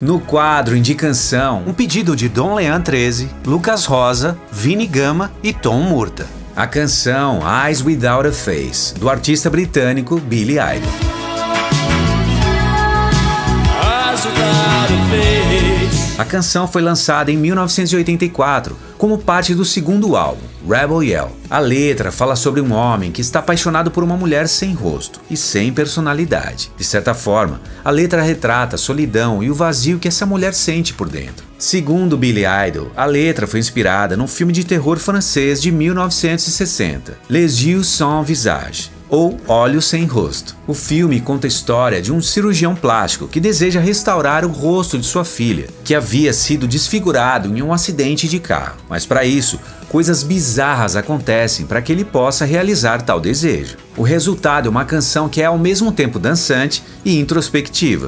No quadro Indicação, um pedido de Dom Leão 13, Lucas Rosa, Vini Gama e Tom Murta. A canção Eyes Without a Face, do artista britânico Billy Idol. A canção foi lançada em 1984 como parte do segundo álbum, Rebel Yell. A letra fala sobre um homem que está apaixonado por uma mulher sem rosto e sem personalidade. De certa forma, a letra retrata a solidão e o vazio que essa mulher sente por dentro. Segundo Billy Idol, a letra foi inspirada num filme de terror francês de 1960, Les Yeux sans visage, ou Olhos Sem Rosto. O filme conta a história de um cirurgião plástico que deseja restaurar o rosto de sua filha, que havia sido desfigurado em um acidente de carro. Mas para isso, coisas bizarras acontecem para que ele possa realizar tal desejo. O resultado é uma canção que é ao mesmo tempo dançante e introspectiva.